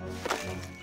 you.